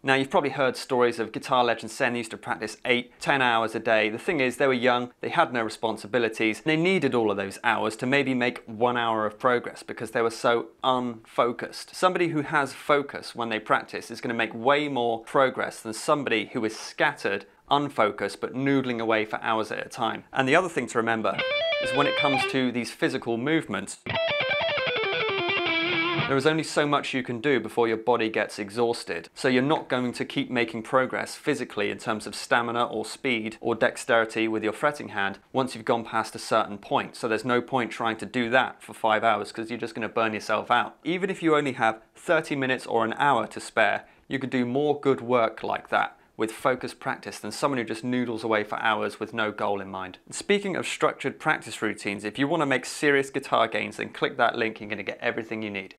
Now, you've probably heard stories of guitar legend Sen used to practice 8, 10 hours a day. The thing is, they were young, they had no responsibilities, they needed all of those hours to maybe make one hour of progress because they were so unfocused. Somebody who has focus when they practice is going to make way more progress than somebody who is scattered, unfocused, but noodling away for hours at a time. And the other thing to remember is when it comes to these physical movements, there is only so much you can do before your body gets exhausted. So you're not going to keep making progress physically in terms of stamina or speed or dexterity with your fretting hand once you've gone past a certain point. So there's no point trying to do that for five hours because you're just going to burn yourself out. Even if you only have 30 minutes or an hour to spare, you could do more good work like that with focused practice than someone who just noodles away for hours with no goal in mind. Speaking of structured practice routines, if you want to make serious guitar gains, then click that link, you're going to get everything you need.